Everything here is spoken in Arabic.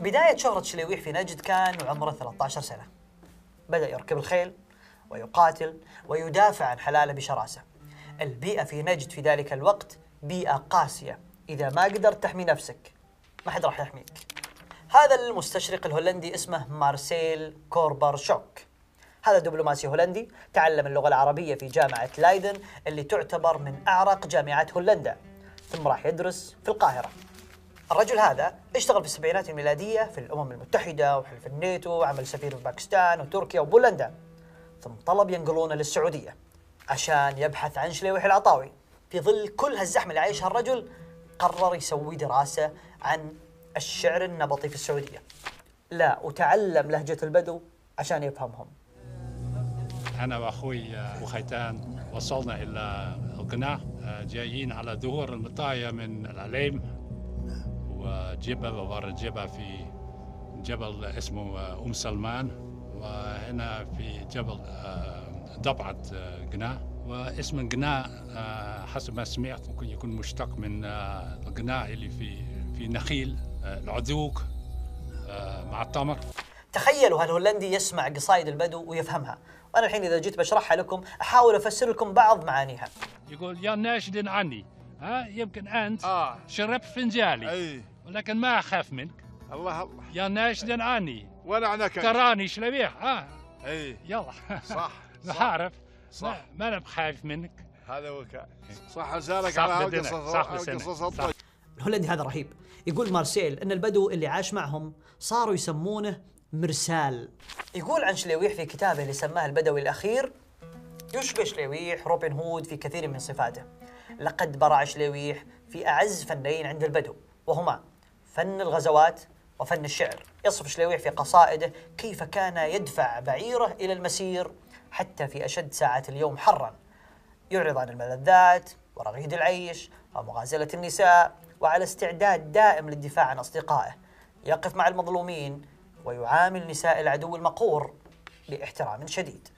بداية شهرة شليويح في نجد كان وعمره 13 سنة. بدأ يركب الخيل ويقاتل ويدافع عن حلاله بشراسة. البيئة في نجد في ذلك الوقت بيئة قاسية. إذا ما قدرت تحمي نفسك ما حد راح يحميك. هذا المستشرق الهولندي اسمه مارسيل كوربر شوك هذا دبلوماسي هولندي تعلم اللغة العربية في جامعة لايدن اللي تعتبر من أعرق جامعات هولندا. ثم راح يدرس في القاهرة. الرجل هذا اشتغل في السبعينات الميلادية في الأمم المتحدة وحلف الناتو وعمل سفير في باكستان وتركيا وبولندا ثم طلب ينقلونه للسعودية عشان يبحث عن شليوح العطاوي. في ظل كل هالزحمة اللي عايشها الرجل قرر يسوي دراسة عن الشعر النبطي في السعودية. لا وتعلم لهجة البدو عشان يفهمهم. أنا وأخوي وخيتان وصلنا إلى القناة جايين على ظهور المطايا من العليم وجبل وورا الجبل في جبل اسمه أم سلمان. وهنا في جبل ضبعة قناة واسم القناة حسب ما سمعت ممكن يكون مشتق من القناة اللي في في نخيل العذوق مع التمر. تخيلوا هالهولندي يسمع قصايد البدو ويفهمها؟ وأنا الحين إذا جيت بشرحها لكم أحاول أفسر لكم بعض معانيها. يقول يا ناشد عني ها؟ يمكن أنت آه. شربت فنجالي أي. ولكن ما أخاف منك. الله الله يا ناشد عني ولا عنك تراني شلبيح ها إي. يلا. صح. صح. نعرف. صح. ما, أنا بخايف منك. هذا هو كان صح. صح على. القصص صح الهولندي هذا رهيب. يقول مارسيل إن البدو اللي عاش معهم صاروا يسمونه مرسال. يقول عن شليويح في كتابه اللي سماه البدوي الأخير يشبه شليويح روبن هود في كثير من صفاته. لقد برع شليويح في أعز فنين عند البدو وهما فن الغزوات وفن الشعر. يصف شليويح في قصائده كيف كان يدفع بعيره إلى المسير حتى في أشد ساعات اليوم حرا. يعرض عن الملذات ورغيد العيش ومغازلة النساء وعلى استعداد دائم للدفاع عن أصدقائه. يقف مع المظلومين ويعامل نساء العدو المقهور بإحترام شديد.